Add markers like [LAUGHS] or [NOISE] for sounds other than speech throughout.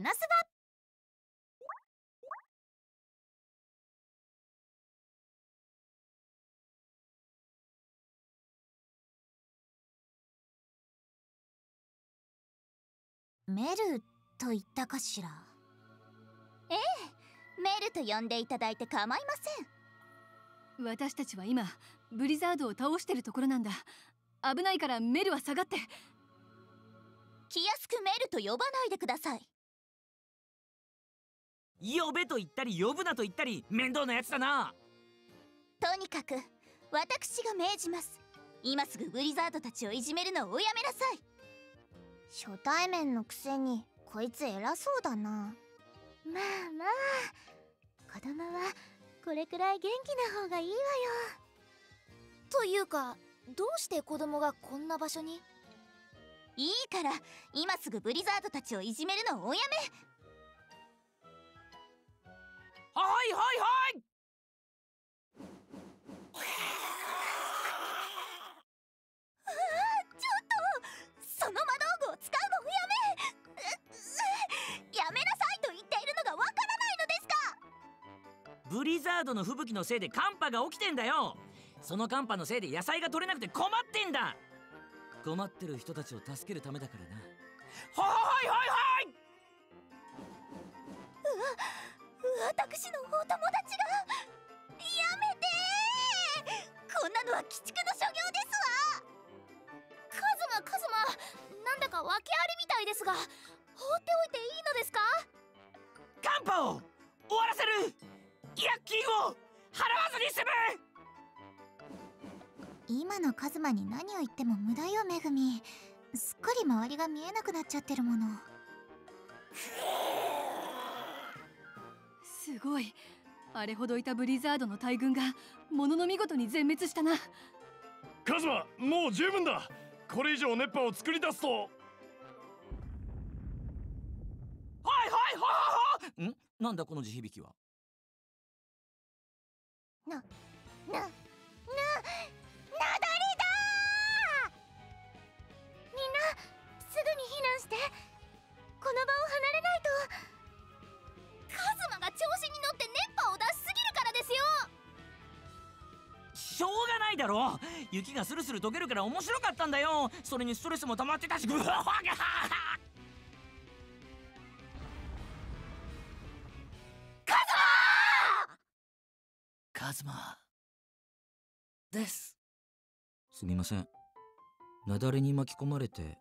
このスバメルと言ったかしら？ええメルと呼んでいただいて構いません。私たちは今ブリザードを倒してるところなんだ。危ないからメルは下がって。気安くメルと呼ばないでください呼べと言ったり呼ぶなと言ったり面倒なやつだな。とにかく私が命じます。今すぐブリザードたちをいじめるのをおやめなさい。初対面のくせにこいつ偉そうだな。まあまあ子供はこれくらい元気な方がいいわよ。というかどうして子供がこんな場所に？いいから今すぐブリザードたちをいじめるのをおやめはいはいはい！ちょっとその魔道具を使うのをやめやめなさいと言っているのがわからないのですか？ブリザードの吹雪のせいで寒波が起きてんだよ。その寒波のせいで野菜が取れなくて困ってんだ。困ってる人たちを助けるためだからな。はいはいはいはいうわ私のお友達が。やめてこんなのは鬼畜の所業ですわ。カズマカズマなんだか訳ありみたいですが。放っておいていいのですか？寒波を終わらせる！いや金を払わずに済む！今のカズマに何を言っても無駄よめぐみ。すっかり周りが見えなくなっちゃってるものすごい。あれほどいたブリザードの大軍がものの見事に全滅したな。カズマもう十分だ。これ以上熱波を作り出すと。はいはいはいはいん？なんだこの地響きは？ななななだれだみんなすぐに避難して。この場を離だろ雪がスルスル溶けるから面白かったんだよ。それにストレスも溜まってたし。グワワガカズマカズマです。すみません。雪崩に巻き込まれて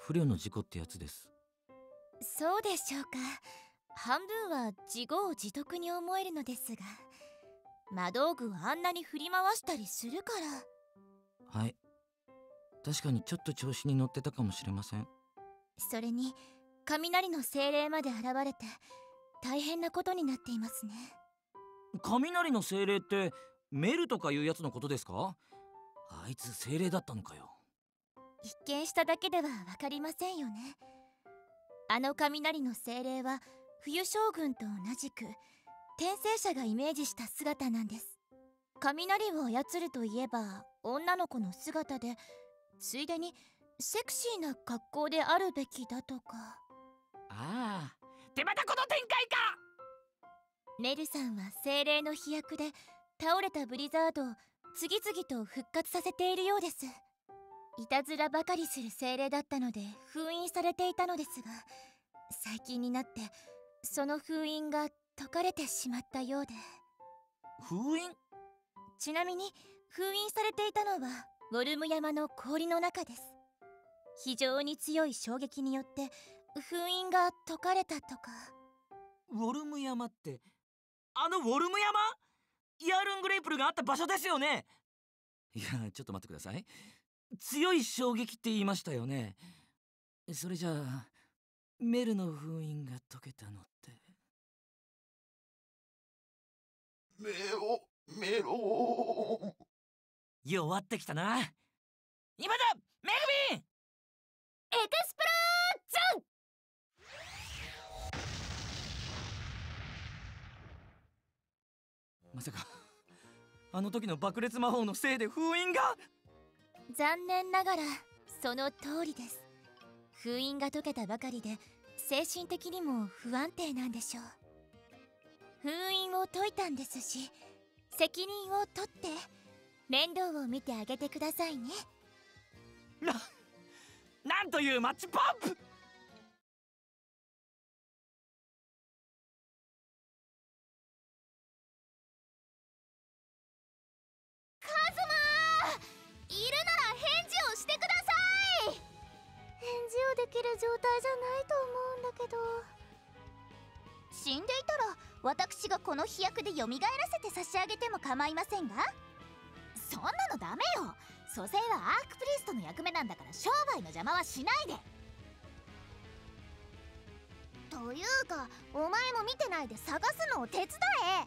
不慮の事故ってやつです。そうでしょうか。半分は自業自得に思えるのですが魔道具をあんなに振り回したりするから。はい。確かにちょっと調子に乗ってたかもしれません。それに雷の精霊まで現れて大変なことになっていますね。雷の精霊ってメルとかいうやつのことですか？あいつ精霊だったのかよ。一見しただけでは分かりませんよね。あの雷の精霊は冬将軍と同じく転生者がイメージした姿なんです。雷を操るといえば女の子の姿でついでにセクシーな格好であるべきだとか。ああでまたこの展開か！メルさんは精霊の飛躍で倒れたブリザードを次々と復活させているようです。いたずらばかりする精霊だったので封印されていたのですが最近になってその封印が解かれてしまったようで。封印？ちなみに封印されていたのはウォルム山の氷の中です。非常に強い衝撃によって封印が解かれたとか。ウォルム山ってあのウォルム山？ヤールングレープルがあった場所ですよね。いやちょっと待ってください。強い衝撃って言いましたよね。それじゃあメルの封印が解けたのってメロメロ弱ってきたな。今だ！めぐみエクスプロージョン！まさかあの時の爆裂魔法のせいで封印が？残念ながらその通りです。封印が解けたばかりで精神的にも不安定なんでしょう封印を解いたんですし責任を取って面倒を見てあげてくださいね。ななんというマッチポンプ!カズマいるなら返事をしてください。返事をできる状態じゃないと思うんだけど死んでいたら私がこの飛躍で蘇らせて差し上げても構いませんが。そんなのダメよ。蘇生はアークプリストの役目なんだから商売の邪魔はしないで。というかお前も見てないで探すのを手伝え。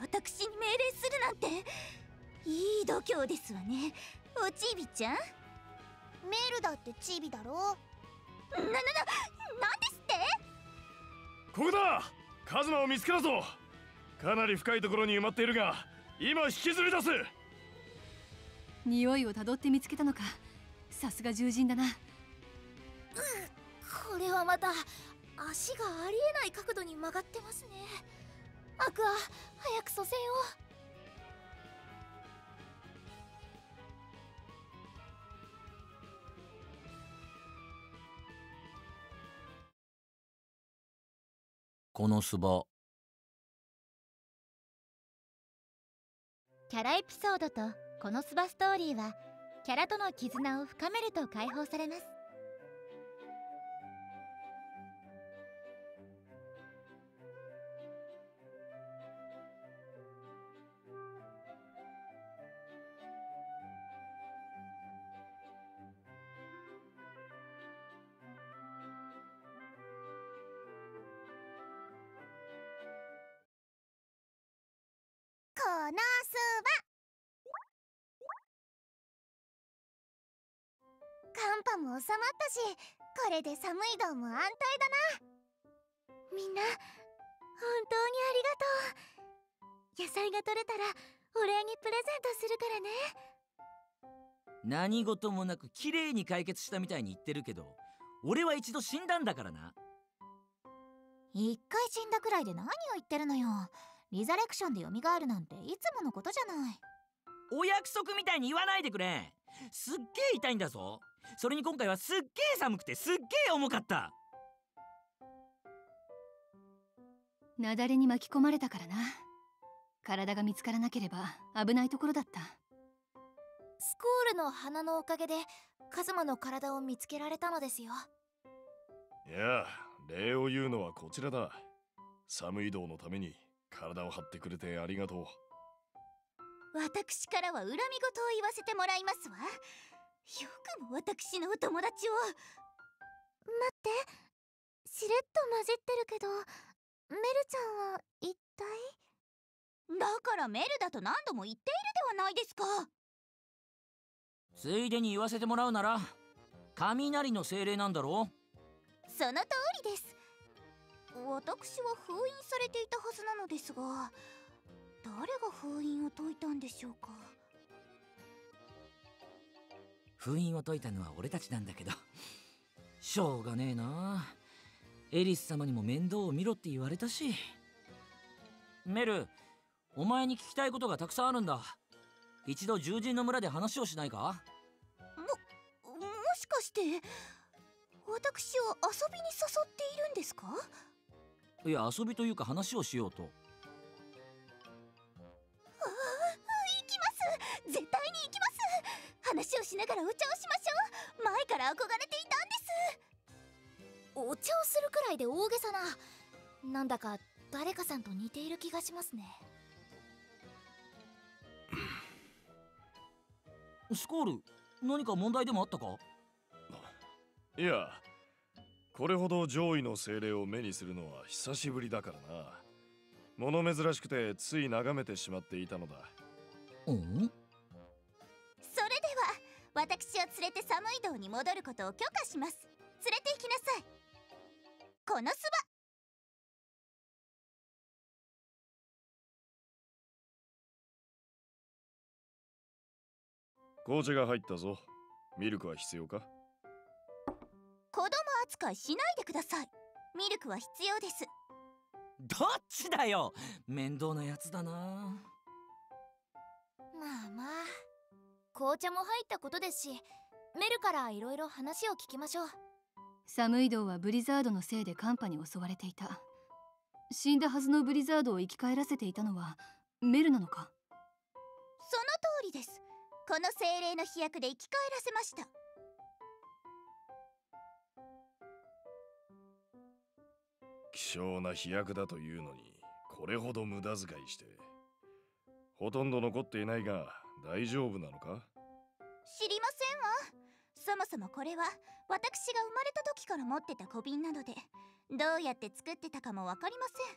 私に命令するなんて。いい度胸ですわね。おちびちゃん。メールだってチビだろ。な、な、な、なんですって？ここだ。カズマを見つけたぞ。かなり深いところに埋まっているが今引きずり出す。匂いをたどって見つけたのか。さすが獣人だな。これはまた足がありえない角度に曲がってますね。アクア早く蘇生をこのスバ。キャラエピソードとこのスバストーリーはキャラとの絆を深めると解放されます。このスバ寒波も収まったしこれで寒い道も安泰だなみんな本当にありがとう野菜が取れたらお礼にプレゼントするからね何事もなく綺麗に解決したみたいに言ってるけど俺は一度死んだんだからな一回死んだくらいで何を言ってるのよリザレクションで蘇るなんていつものことじゃない。お約束みたいに言わないでくれ。すっげえ痛いんだぞ。それに今回はすっげえ寒くてすっげえ重かった。雪崩に巻き込まれたからな。体が見つからなければ危ないところだった。スコールの花のおかげでカズマの体を見つけられたのですよ。いや礼を言うのはこちらだ。寒い道のために体を張ってくれてありがとう。私からは恨み事を言わせてもらいますわ。よくも私のお友達を。待って。しれっと混じってるけどメルちゃんは一体？だからメルだと何度も言っているではないですか。ついでに言わせてもらうなら雷の精霊なんだろその通りです私は封印されていたはずなのですが誰が封印を解いたんでしょうか？封印を解いたのは俺たちなんだけど [LAUGHS] しょうがねえな。エリス様にも面倒を見ろって言われたし。メルお前に聞きたいことがたくさんあるんだ。一度獣人の村で話をしないか？もしかして私を遊びに誘っているんですか？いや遊びというか話をしようと。ああ行きます。絶対に行きます。話をしながらお茶をしましょう。前から憧れていたんです。お茶をするくらいで大げさな。なんだか誰かさんと似ている気がしますね。スコール何か問題でもあったか？いやこれほど上位の精霊を目にするのは久しぶりだからな。物珍しくてつい眺めてしまっていたのだ。うん？それでは私を連れて寒い道に戻ることを許可します。連れて行きなさい。このス紅茶が入ったぞ。ミルクは必要か？供扱いしないでください。ミルクは必要です。どっちだよ。面倒なやつだな。まあまあ。紅茶も入ったことですしメルからいろいろ話を聞きましょう。サムイドウはブリザードのせいで寒波に襲われていた。死んだはずのブリザードを生き返らせていたのはメルなのか？その通りです。この精霊の飛躍で生き返らせました希少な飛躍だというのにこれほど無駄遣いしてほとんど残っていないが大丈夫なのか？知りませんわ。そもそもこれは私が生まれた時から持ってた小瓶なのでどうやって作ってたかもわかりません。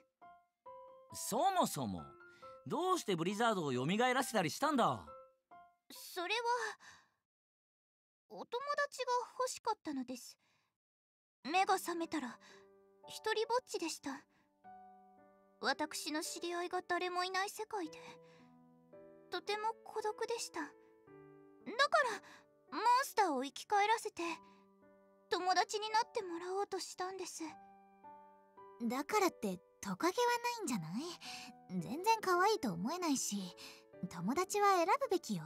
そもそもどうしてブリザードを蘇らせたりしたんだ？それはお友達が欲しかったのです。目が覚めたら一人ぼっちでした。私の知り合いが誰もいない世界でとても孤独でした。だからモンスターを生き返らせて友達になってもらおうとしたんです。だからってトカゲはないんじゃない？全然可愛いと思えないし友達は選ぶべきよ。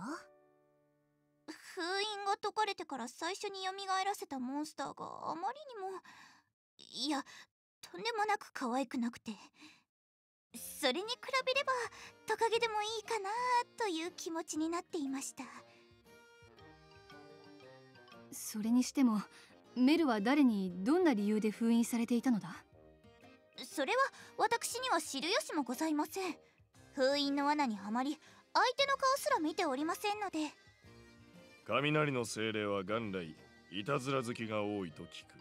封印が解かれてから最初に蘇らせたモンスターがあまりにもいやとんでもなく可愛くなくて。それに比べればトカゲでもいいかなという気持ちになっていました。それにしてもメルは誰にどんな理由で封印されていたのだ？それは私には知る由もございません。封印の罠にはまり相手の顔すら見ておりませんので。雷の精霊は元来いたずら好きが多いと聞く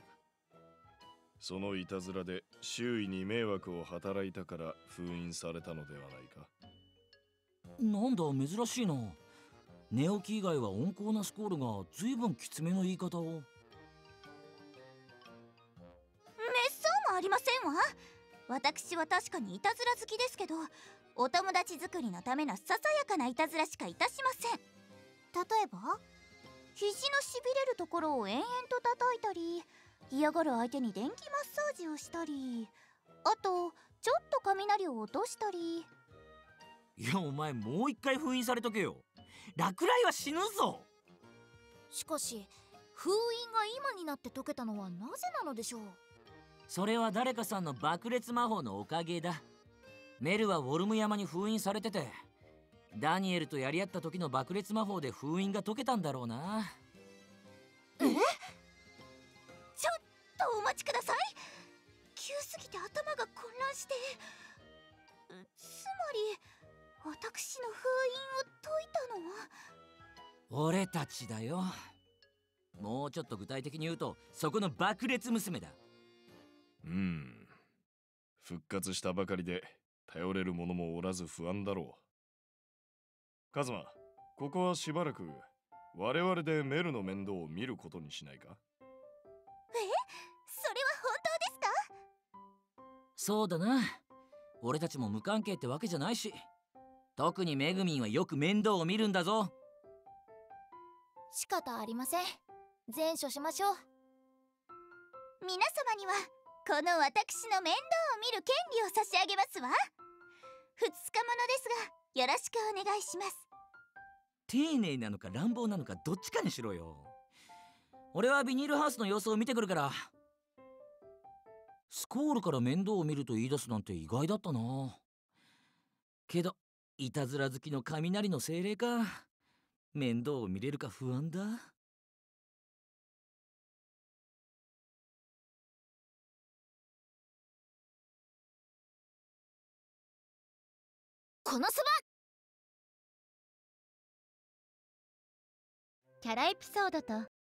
そのいたずらで周囲に迷惑を働いたから封印されたのではないか。なんだ珍しいな。寝起き以外は温厚なスコールが随分きつめの言い方を。めっそうもありませんわ。私は確かにいたずら好きですけどお友達作りのためのささやかないたずらしかいたしません。例えば肘のしびれるところを延々と叩いたり嫌がる相手に電気マッサージをしたりあとちょっと雷を落としたり。いやお前もう一回封印されとけよ。落雷は死ぬぞ。しかし封印が今になって解けたのはなぜなのでしょう。それは誰かさんの爆裂魔法のおかげだ。メルはウォルム山に封印されててダニエルとやり合った時の爆裂魔法で封印が解けたんだろうな。ちょっとお待ちください。急すぎて頭が混乱して。つまり私の封印を解いたのは？俺たちだよ。もうちょっと具体的に言うとそこの爆裂娘だ。うん。復活したばかりで頼れる者もおらず不安だろう。カズマここはしばらく我々でメルの面倒を見ることにしないか？そうだな。俺たちも無関係ってわけじゃないし。特にメグミンはよく面倒を見るんだぞ。仕方ありません。善処しましょう。皆様にはこの私の面倒を見る権利を差し上げますわ。二日ものですがよろしくお願いします。丁寧なのか乱暴なのかどっちかにしろよ。俺はビニールハウスの様子を見てくるからスコールから面倒を見ると言い出すなんて意外だったな。けどいたずら好きの雷の精霊か。面倒を見れるか不安だ。このそば。キャラエピソードと